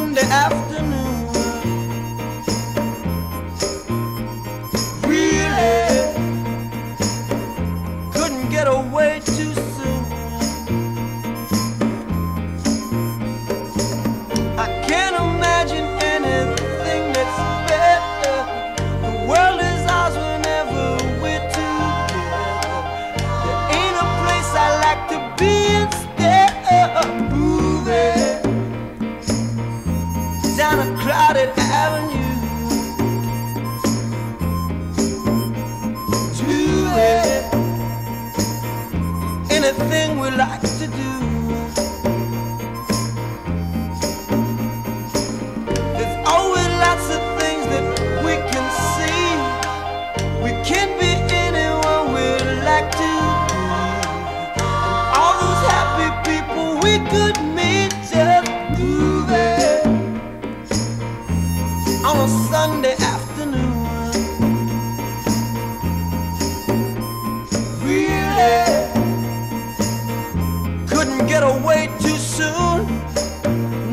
Sunday afternoon. Anything we like to do. There's always lots of things that we can see. We can be anyone we like to be. All those happy people we could meet just moving on a Sunday afternoon. Away too soon.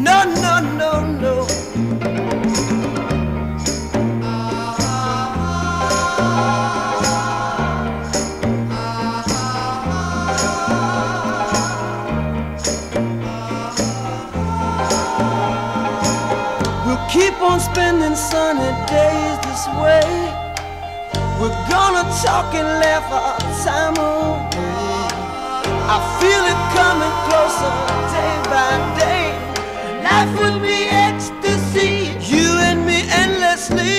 No, no, no, no. We'll keep on spending sunny days this way. We're gonna talk and laugh our time away. I feel it coming closer day by day. Life would be ecstasy. You and me endlessly.